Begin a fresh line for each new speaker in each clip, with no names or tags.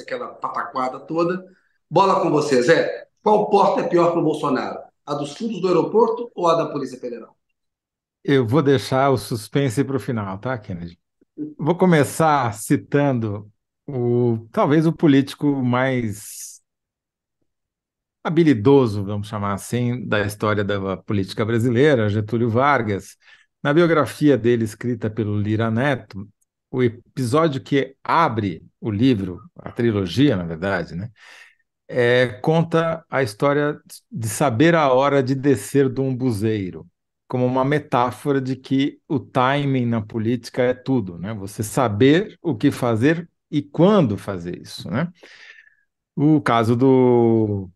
aquela pataquada toda. Bola com você, Zé. Qual porta é pior para o Bolsonaro? A dos fundos do aeroporto ou a da Polícia Federal?
Eu vou deixar o suspense para o final, tá, Kennedy? Vou começar citando o talvez o político mais habilidoso, vamos chamar assim, da história da política brasileira, Getúlio Vargas. Na biografia dele, escrita pelo Lira Neto, o episódio que abre o livro, a trilogia, na verdade, né, é, conta a história de saber a hora de descer de um buzeiro, como uma metáfora de que o timing na política é tudo, né? Você saber o que fazer e quando fazer isso, né? O caso do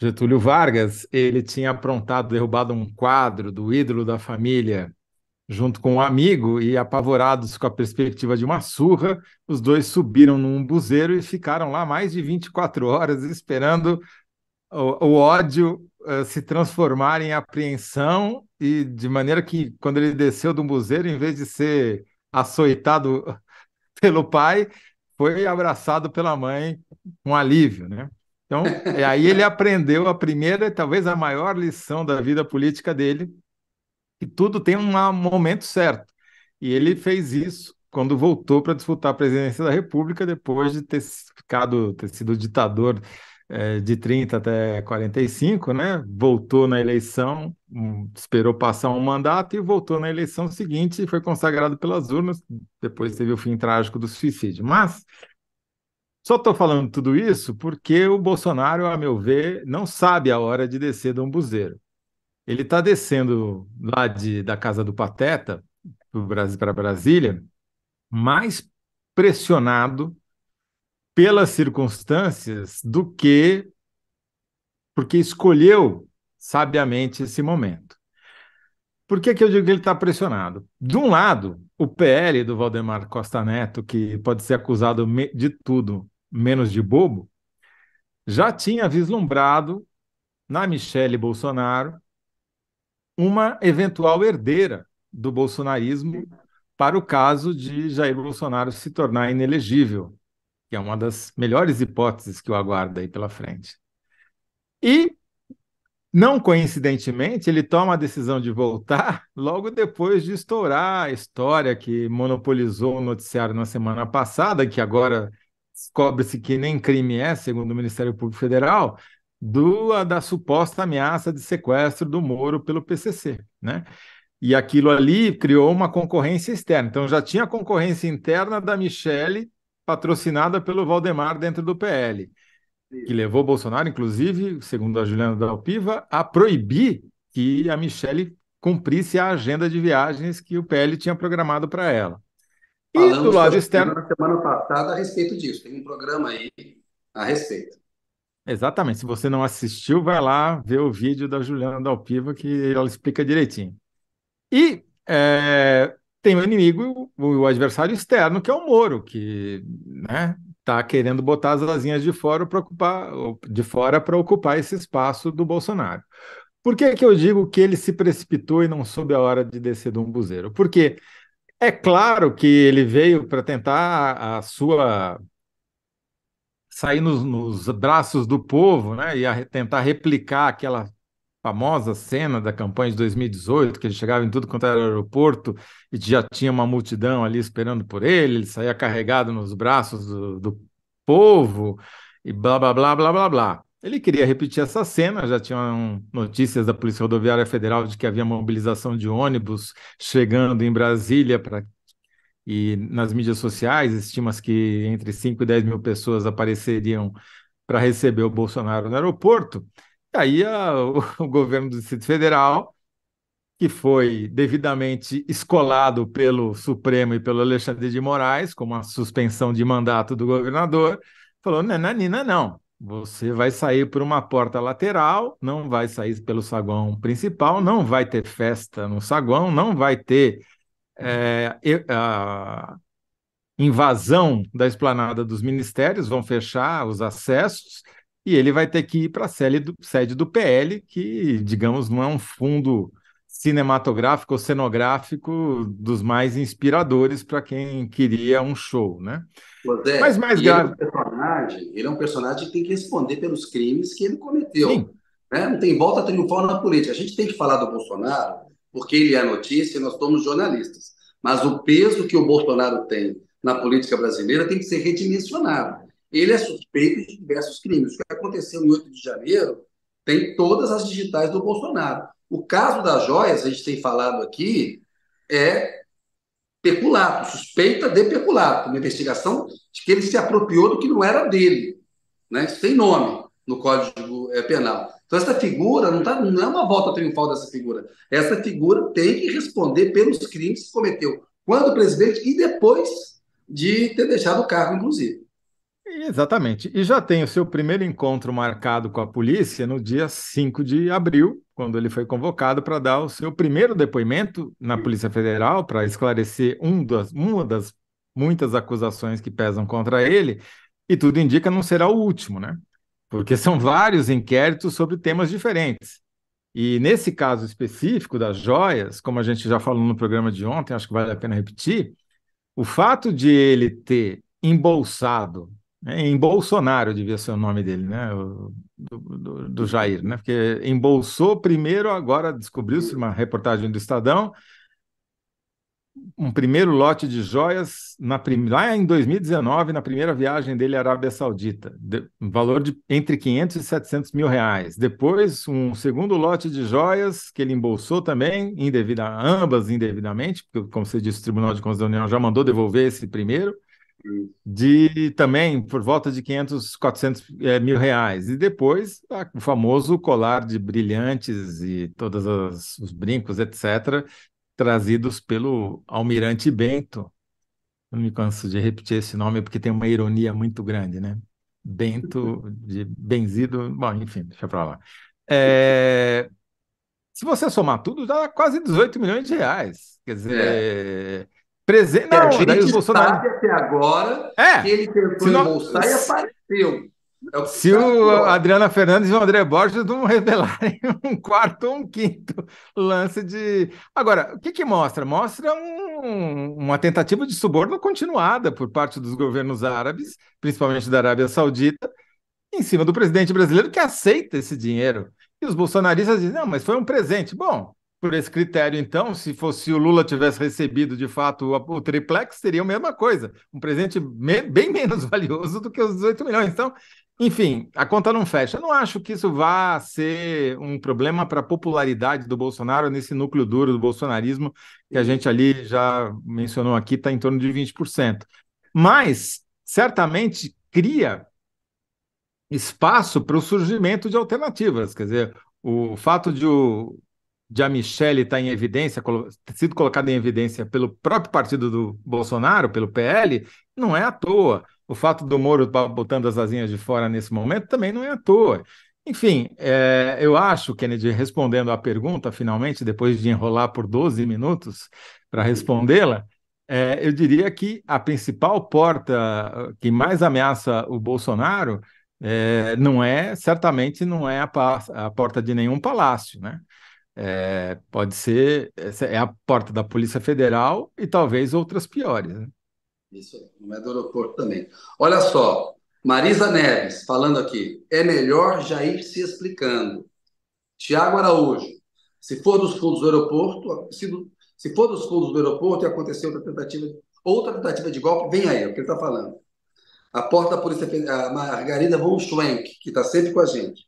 Getúlio Vargas, ele tinha aprontado, derrubado um quadro do ídolo da família junto com um amigo e apavorados com a perspectiva de uma surra, os dois subiram num buzeiro e ficaram lá mais de 24 horas esperando o, o ódio uh, se transformar em apreensão e de maneira que quando ele desceu do buzeiro, em vez de ser açoitado pelo pai, foi abraçado pela mãe com alívio, né? Então, aí ele aprendeu a primeira, talvez a maior lição da vida política dele, que tudo tem um momento certo. E ele fez isso quando voltou para disputar a presidência da República, depois de ter ficado, ter sido ditador é, de 30 até 45, né? Voltou na eleição, um, esperou passar um mandato e voltou na eleição seguinte e foi consagrado pelas urnas. Depois teve o fim trágico do suicídio. Mas só estou falando tudo isso porque o Bolsonaro, a meu ver, não sabe a hora de descer de um buzeiro. Ele está descendo lá de, da casa do Pateta para Brasília, mais pressionado pelas circunstâncias do que porque escolheu sabiamente esse momento. Por que, que eu digo que ele está pressionado? De um lado, o PL do Valdemar Costa Neto, que pode ser acusado de tudo menos de bobo, já tinha vislumbrado na Michele Bolsonaro uma eventual herdeira do bolsonarismo para o caso de Jair Bolsonaro se tornar inelegível, que é uma das melhores hipóteses que o aguarda aí pela frente. E, não coincidentemente, ele toma a decisão de voltar logo depois de estourar a história que monopolizou o noticiário na semana passada, que agora descobre-se que nem crime é, segundo o Ministério Público Federal, do, da suposta ameaça de sequestro do Moro pelo PCC, né? E aquilo ali criou uma concorrência externa. Então já tinha concorrência interna da Michele, patrocinada pelo Valdemar dentro do PL, que levou o Bolsonaro, inclusive, segundo a Juliana Dalpiva, a proibir que a Michele cumprisse a agenda de viagens que o PL tinha programado para ela.
E Falamos do lado externo. Na semana passada a respeito disso, tem um programa aí a respeito.
Exatamente. Se você não assistiu, vai lá ver o vídeo da Juliana Dalpiva que ela explica direitinho. E é, tem o inimigo, o adversário externo, que é o Moro, que né, está querendo botar as asinhas de fora para ocupar, de fora para ocupar esse espaço do Bolsonaro. Por que, que eu digo que ele se precipitou e não soube a hora de descer de um buzeiro? Porque é claro que ele veio para tentar a sua sair nos, nos, braços do povo, né, e a, tentar replicar aquela famosa cena da campanha de 2018, que ele chegava em tudo quanto era aeroporto e já tinha uma multidão ali esperando por ele, ele saía carregado nos braços do, do povo e blá blá blá blá blá blá. Ele queria repetir essa cena, já tinham notícias da Polícia Rodoviária Federal de que havia mobilização de ônibus chegando em Brasília para e nas mídias sociais estima-se que entre 5 e 10 mil pessoas apareceriam para receber o Bolsonaro no aeroporto. E aí a, o, o governo do Distrito Federal, que foi devidamente escolado pelo Supremo e pelo Alexandre de Moraes, com uma suspensão de mandato do governador, falou: Nananina, não. Você vai sair por uma porta lateral, não vai sair pelo saguão principal, não vai ter festa no saguão, não vai ter é, a invasão da esplanada dos ministérios, vão fechar os acessos e ele vai ter que ir para a sede do, PL, que, digamos, não é um fundo cinematográfico ou cenográfico dos mais inspiradores para quem queria um show, né?
É, Mas mais grave. Ele é, um personagem, ele é um personagem que tem que responder pelos crimes que ele cometeu. Né? Não tem volta triunfal na política. A gente tem que falar do Bolsonaro porque ele é notícia e nós somos jornalistas. Mas o peso que o Bolsonaro tem na política brasileira tem que ser redimensionado. Ele é suspeito de diversos crimes. O que aconteceu em 8 de janeiro tem todas as digitais do Bolsonaro. O caso das joias, a gente tem falado aqui, é peculato, suspeita de peculato, uma investigação de que ele se apropriou do que não era dele. Né? Tem nome no Código é, Penal. Então, essa figura não, tá, não é uma volta triunfal dessa figura. Essa figura tem que responder pelos crimes que cometeu quando presidente e depois de ter deixado o cargo, inclusive.
Exatamente. E já tem o seu primeiro encontro marcado com a polícia no dia 5 de abril, quando ele foi convocado para dar o seu primeiro depoimento na Polícia Federal para esclarecer um das, uma das muitas acusações que pesam contra ele, e tudo indica não será o último, né? Porque são vários inquéritos sobre temas diferentes. E nesse caso específico das joias, como a gente já falou no programa de ontem, acho que vale a pena repetir, o fato de ele ter embolsado né? Em Bolsonaro devia ser o nome dele, né? O, do, do, do, Jair, né? Porque embolsou primeiro, agora descobriu-se uma reportagem do Estadão, um primeiro lote de joias na prim... lá em 2019, na primeira viagem dele à Arábia Saudita, de... valor de entre 500 e 700 mil reais. Depois, um segundo lote de joias que ele embolsou também, indevida... ambas indevidamente, porque, como você disse, o Tribunal de Contas da União já mandou devolver esse primeiro de também por volta de 500, 400 é, mil reais. E depois o famoso colar de brilhantes e todos os brincos, etc., trazidos pelo Almirante Bento. Não me canso de repetir esse nome porque tem uma ironia muito grande, né? Bento, de benzido, bom, enfim, deixa para lá. É... Se você somar tudo, dá quase 18 milhões de reais. Quer dizer, é.
Presente. Não, a gente daí os Bolsonaro... sabe até agora
é,
que ele tentou não... embolsar e apareceu.
É se o Adriana Fernandes e o André Borges não revelarem um quarto ou um quinto lance de. Agora, o que, que mostra? Mostra um, uma tentativa de suborno continuada por parte dos governos árabes, principalmente da Arábia Saudita, em cima do presidente brasileiro que aceita esse dinheiro. E os bolsonaristas dizem: não, mas foi um presente. Bom, por esse critério, então, se fosse o Lula tivesse recebido de fato o, o triplex, seria a mesma coisa, um presente me, bem menos valioso do que os 18 milhões. Então, enfim, a conta não fecha. Eu não acho que isso vá ser um problema para a popularidade do Bolsonaro nesse núcleo duro do bolsonarismo, que a gente ali já mencionou aqui, está em torno de 20%. Mas, certamente, cria espaço para o surgimento de alternativas. Quer dizer, o fato de o, de a Michelle estar tá em evidência, ter sido colocada em evidência pelo próprio partido do Bolsonaro, pelo PL, não é à toa. O fato do Moro estar botando as asinhas de fora nesse momento também não é à toa. Enfim, é, eu acho, Kennedy, respondendo à pergunta, finalmente, depois de enrolar por 12 minutos para respondê-la, é, eu diria que a principal porta que mais ameaça o Bolsonaro é, não é, certamente, não é a, a porta de nenhum palácio, né? É, pode ser, é a porta da Polícia Federal e talvez outras piores. Né?
Isso, não é do aeroporto também. Olha só, Marisa Neves falando aqui, é melhor já ir se explicando. Tiago Araújo, se for dos fundos do aeroporto, se, se for dos fundos do aeroporto e acontecer outra tentativa, outra tentativa de golpe, vem aí, é o que ele está falando. A porta da Polícia Federal, a Margarida von Schwenk, que está sempre com a gente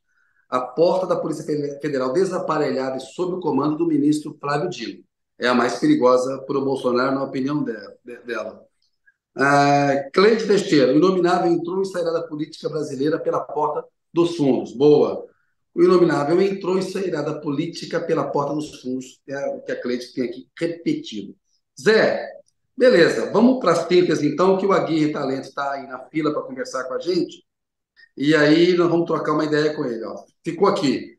a porta da Polícia Federal desaparelhada e sob o comando do ministro Flávio Dino. É a mais perigosa para o Bolsonaro, na opinião dela. Ah, Cleide Teixeira, o inominável entrou e sairá da política brasileira pela porta dos fundos. Boa. O inominável entrou e sairá da política pela porta dos fundos. É o que a Cleide tem aqui repetido. Zé, beleza. Vamos para as tintas, então, que o Aguirre Talento está aí na fila para conversar com a gente. E aí nós vamos trocar uma ideia com ele. Ó. Ficou aqui.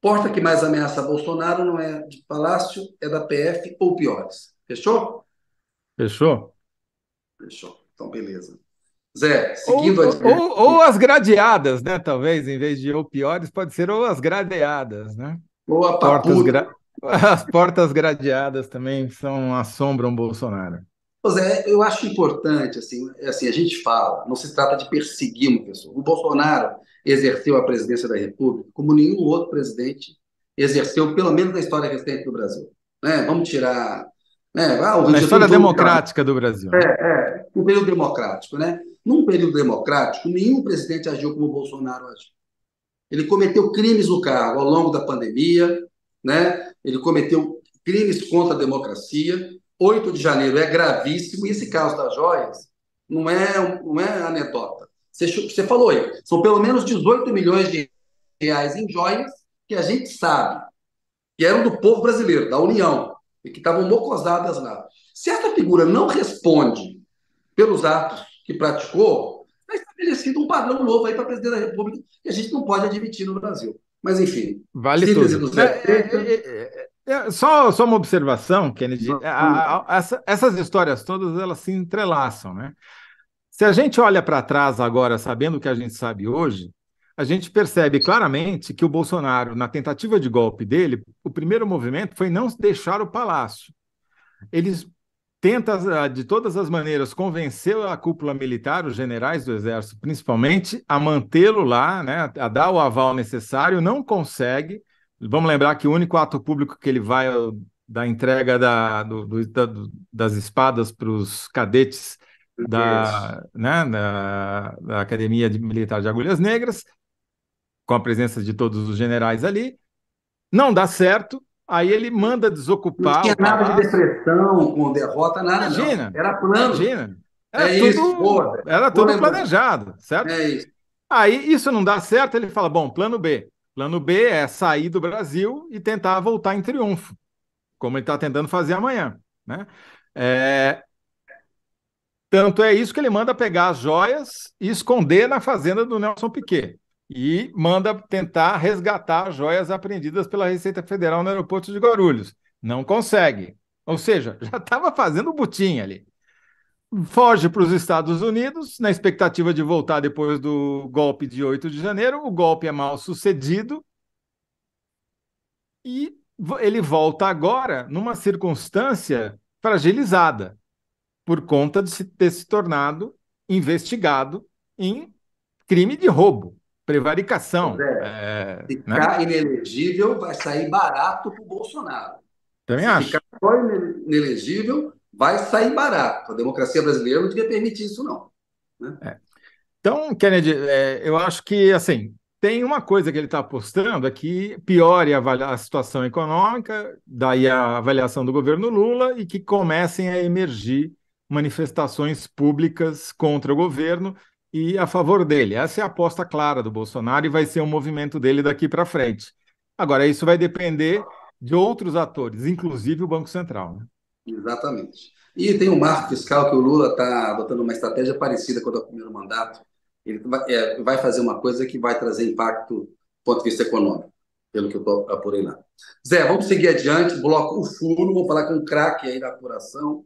Porta que mais ameaça Bolsonaro não é de Palácio, é da PF ou piores. Fechou?
Fechou.
Fechou. Então, beleza. Zé, seguindo
ou, a... ou, ou, as gradeadas, né? Talvez, em vez de ou piores, pode ser ou as gradeadas, né?
Ou a papuda. Gra...
As portas gradeadas também são assombram Bolsonaro.
Pois é, eu acho importante, assim, assim, a gente fala, não se trata de perseguir uma pessoa. O Bolsonaro exerceu a presidência da República como nenhum outro presidente exerceu, pelo menos na história recente do Brasil. Né? Vamos tirar. Né?
Ah, na história democrática do Brasil.
É, é, um período democrático. Né? Num período democrático, nenhum presidente agiu como o Bolsonaro agiu. Ele cometeu crimes no cargo ao longo da pandemia, né? ele cometeu crimes contra a democracia, 8 de janeiro é gravíssimo, e esse caso das joias não é, não é anedota. Você, você falou aí, são pelo menos 18 milhões de reais em joias que a gente sabe que eram do povo brasileiro, da União, e que estavam mocosadas lá. Se essa figura não responde pelos atos que praticou, está estabelecido um padrão novo aí para presidente da República que a gente não pode admitir no Brasil. Mas, enfim.
Vale tudo. É, é, é, é, só, só uma observação, Kennedy. A, a, essa, essas histórias todas elas se entrelaçam, né? Se a gente olha para trás agora, sabendo o que a gente sabe hoje, a gente percebe claramente que o Bolsonaro, na tentativa de golpe dele, o primeiro movimento foi não deixar o palácio. Eles tenta de todas as maneiras convencer a cúpula militar, os generais do exército principalmente, a mantê-lo lá, né, a dar o aval necessário, não consegue. Vamos lembrar que o único ato público que ele vai da entrega da, do, do, da, das espadas para os cadetes da, né, da, da, Academia Militar de Agulhas Negras, com a presença de todos os generais ali, não dá certo. Aí ele manda desocupar. Não
tinha nada de depressão, com derrota, nada. Imagina. Não. Era plano. Imagina.
Era é tudo, isso, era tudo planejado, certo?
É isso.
Aí isso não dá certo, ele fala: bom, plano B. Plano B é sair do Brasil e tentar voltar em triunfo, como ele está tentando fazer amanhã. Né? É... Tanto é isso que ele manda pegar as joias e esconder na fazenda do Nelson Piquet. E manda tentar resgatar as joias apreendidas pela Receita Federal no aeroporto de Guarulhos. Não consegue. Ou seja, já estava fazendo butim ali foge para os Estados Unidos, na expectativa de voltar depois do golpe de 8 de janeiro. O golpe é mal sucedido e ele volta agora numa circunstância fragilizada, por conta de ter se tornado investigado em crime de roubo, prevaricação.
É, é, ficar né? inelegível vai sair barato para o Bolsonaro.
Também Se acho.
Ficar inelegível vai sair barato. A democracia brasileira não devia permitir isso, não. Né?
É. Então, Kennedy, é, eu acho que, assim, tem uma coisa que ele está apostando é que piore a, a, situação econômica, daí a avaliação do governo Lula, e que comecem a emergir manifestações públicas contra o governo e a favor dele. Essa é a aposta clara do Bolsonaro e vai ser o um movimento dele daqui para frente. Agora, isso vai depender de outros atores, inclusive o Banco Central. Né?
Exatamente. E tem um marco fiscal que o Lula está adotando uma estratégia parecida com a do primeiro mandato. Ele vai, é, vai fazer uma coisa que vai trazer impacto do ponto de vista econômico, pelo que eu apurei lá. Zé, vamos seguir adiante. Bloco O Furo, vamos falar com o craque aí da apuração,